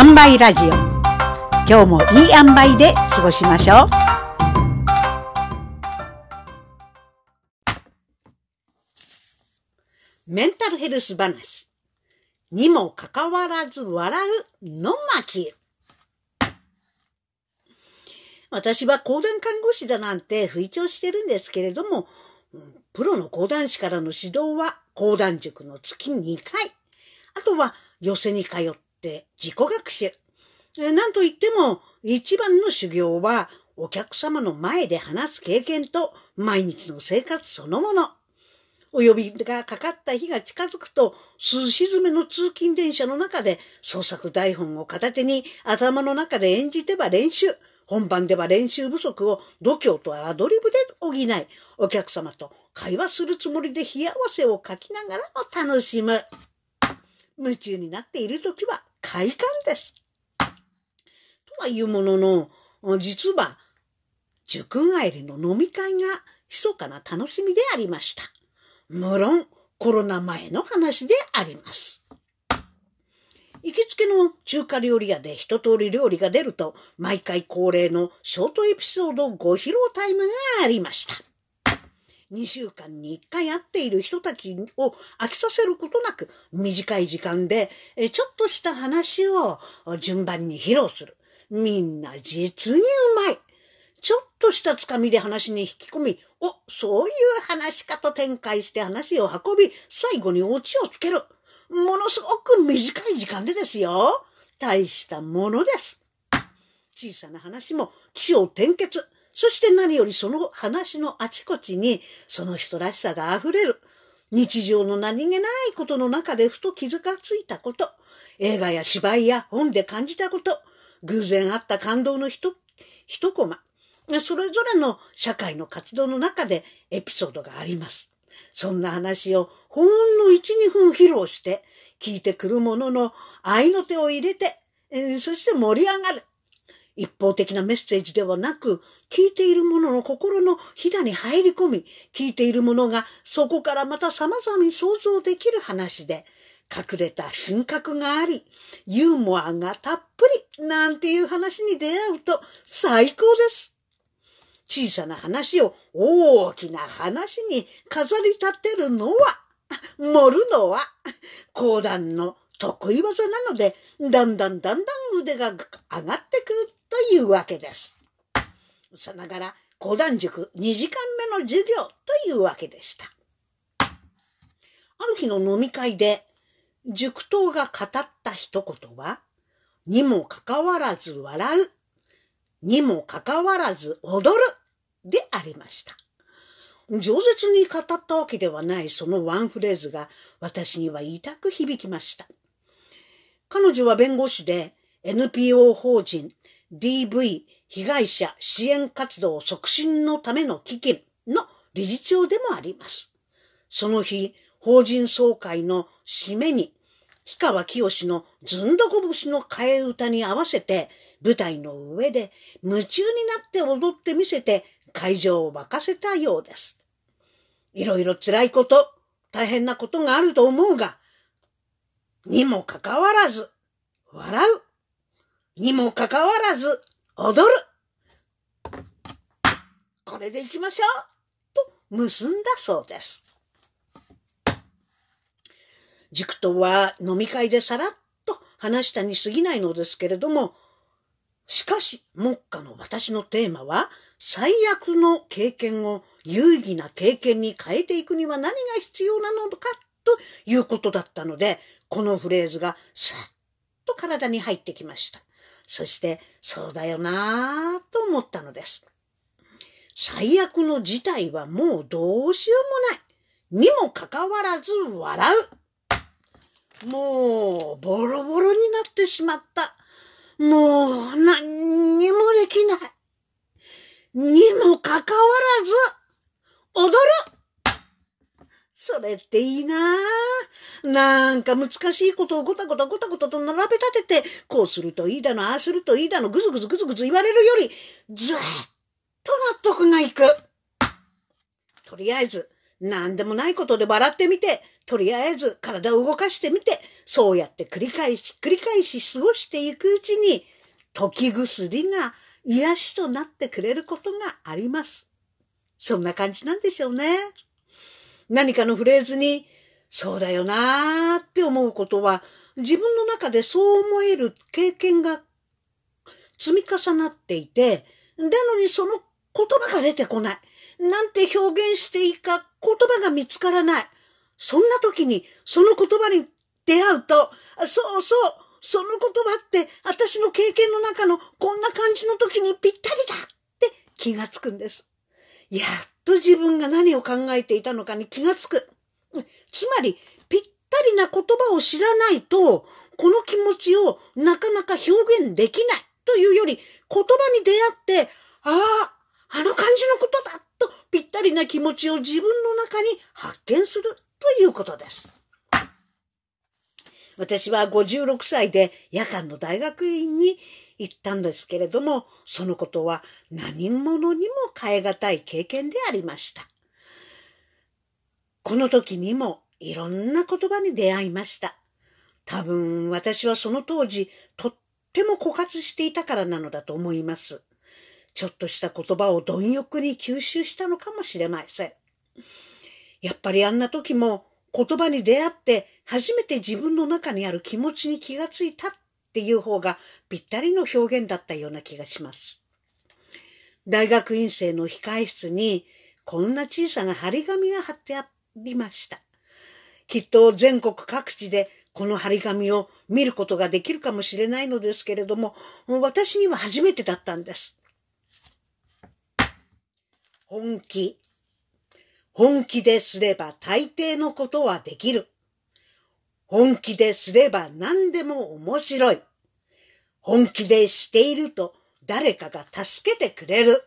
塩梅ラジオ。今日もいい塩梅で過ごしましょう。メンタルヘルス話。にもかかわらず笑うの巻。私は講談看護師だなんて吹聴してるんですけれども、プロの講談師からの指導は講談塾の月2回。あとは寄せに通って自己学習。なんといっても一番の修行はお客様の前で話す経験と毎日の生活そのもの。お呼びがかかった日が近づくと、数し詰めの通勤電車の中で創作台本を片手に頭の中で演じては練習。本番では練習不足を度胸とアドリブで補い、お客様と会話するつもりで冷やわせを書きながらも楽しむ。夢中になっている時は快感です。とはいうものの、実は、塾帰りの飲み会が密かな楽しみでありました。無論、コロナ前の話であります。行きつけの中華料理屋で一通り料理が出ると、毎回恒例のショートエピソードご披露タイムがありました。2週間に1回会っている人たちを飽きさせることなく、短い時間でちょっとした話を順番に披露する。みんな実にうまい。ちょっとしたつかみで話に引き込み、お、そういう話かと展開して話を運び、最後にオチをつける。ものすごく短い時間でですよ。大したものです。小さな話も起承転結。そして何よりその話のあちこちにその人らしさが溢れる。日常の何気ないことの中でふと気づかついたこと。映画や芝居や本で感じたこと。偶然あった感動の一、一コマ。それぞれの社会の活動の中でエピソードがあります。そんな話をほんの1、2分披露して、聞いてくる者のの愛の手を入れて、えー、そして盛り上がる。一方的なメッセージではなく、聞いている者の心のひだに入り込み、聞いている者がそこからまた様々に想像できる話で、隠れた品格があり、ユーモアがたっぷりなんていう話に出会うと最高です。小さな話を大きな話に飾り立てるのは、盛るのは、講談の得意技なので、だんだんだんだん腕が上がってくるというわけです。さながら、講談塾2時間目の授業というわけでした。ある日の飲み会で、塾頭が語った一言は、にもかかわらず笑う、にもかかわらず踊るでありました。饒舌に語ったわけではないそのワンフレーズが私には痛く響きました。彼女は弁護士で NPO 法人 DV 被害者支援活動促進のための基金の理事長でもあります。その日、法人総会の締めに、氷川きよしのずんどこ節の替え歌に合わせて舞台の上で夢中になって踊ってみせて会場を沸かせたようです。いろいろ辛いこと、大変なことがあると思うが、にもかかわらず、笑う。にもかかわらず、踊る。これで行きましょう。と結んだそうです。塾とは飲み会でさらっと話したに過ぎないのですけれども、しかし、目下の私のテーマは、最悪の経験を有意義な経験に変えていくには何が必要なのかということだったので、このフレーズがさっと体に入ってきました。そして、そうだよなぁと思ったのです。最悪の事態はもうどうしようもない。にもかかわらず笑う。もう、ボロボロになってしまった。もう、何にもできない。にもかかわらず、踊るそれっていいなぁ。なんか難しいことをごたごたごたごたと並べ立てて、こうするといいだの、ああするといいだの、ぐずぐずぐずぐず言われるより、ずっと納得がいく。とりあえず、何でもないことで笑ってみて、とりあえず体を動かしてみて、そうやって繰り返し繰り返し過ごしていくうちに、時薬が癒しとなってくれることがあります。そんな感じなんでしょうね。何かのフレーズに、そうだよなーって思うことは、自分の中でそう思える経験が積み重なっていて、なのにその言葉が出てこない。なんて表現していいか言葉が見つからない。そんな時にその言葉に出会うと、そうそう、その言葉って私の経験の中のこんな感じの時にぴったりだって気がつくんです。やっと自分が何を考えていたのかに気がつく。つまり、ぴったりな言葉を知らないと、この気持ちをなかなか表現できないというより、言葉に出会って、ああ、あの感じのことだとぴったりな気持ちを自分の中に発見するということです。私は56歳で夜間の大学院に行ったんですけれども、そのことは何者にも変え難い経験でありました。この時にもいろんな言葉に出会いました。多分私はその当時とっても枯渇していたからなのだと思います。ちょっとした言葉を貪欲に吸収したのかもしれません。やっぱりあんな時も言葉に出会って初めて自分の中にある気持ちに気がついたっていう方がぴったりの表現だったような気がします。大学院生の控室にこんな小さな張り紙が貼ってありました。きっと全国各地でこの張り紙を見ることができるかもしれないのですけれども、私には初めてだったんです。本気。本気ですれば大抵のことはできる。本気ですれば何でも面白い。本気でしていると誰かが助けてくれる。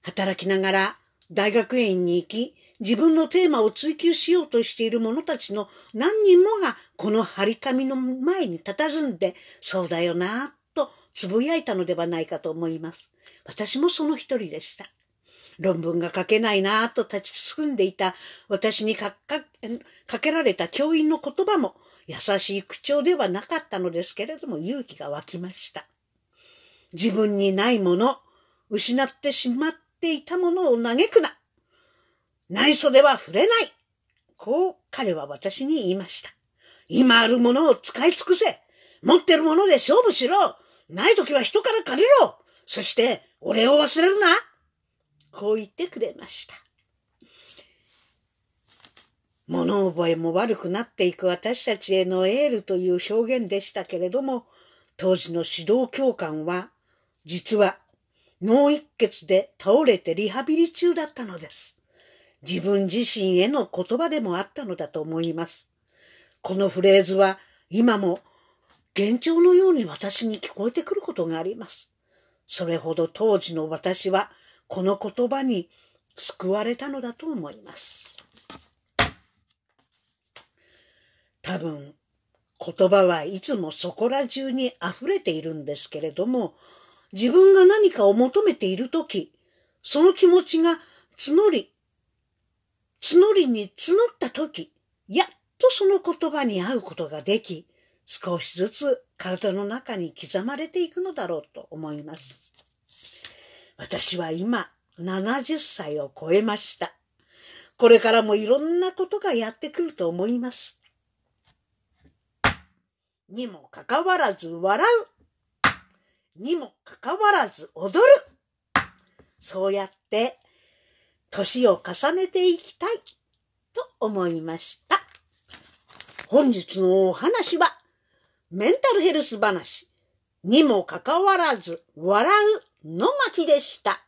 働きながら大学院に行き、自分のテーマを追求しようとしている者たちの何人もがこの張り紙の前に佇んで、そうだよな、つぶやいたのではないかと思います。私もその一人でした。論文が書けないなぁと立ちすくんでいた私にかかかけられた教員の言葉も優しい口調ではなかったのですけれども勇気が湧きました。自分にないもの、失ってしまっていたものを嘆くな。内緒では触れない。こう彼は私に言いました。今あるものを使い尽くせ。持ってるもので勝負しろ。ない時は人から借りろ。そして俺を忘れるな。こう言ってくれました。物覚えも悪くなっていく私たちへのエールという表現でしたけれども、当時の指導教官は、実は脳一血で倒れてリハビリ中だったのです。自分自身への言葉でもあったのだと思います。このフレーズは今も幻聴のように私に聞こえてくることがあります。それほど当時の私はこの言葉に救われたのだと思います。多分、言葉はいつもそこら中に溢れているんですけれども、自分が何かを求めているとき、その気持ちが募り、募りに募ったとき、やっとその言葉に合うことができ、少しずつ体の中に刻まれていくのだろうと思います。私は今70歳を超えました。これからもいろんなことがやってくると思います。にもかかわらず笑う。にもかかわらず踊る。そうやって年を重ねていきたいと思いました。本日のお話はメンタルヘルス話にもかかわらず笑うの巻でした。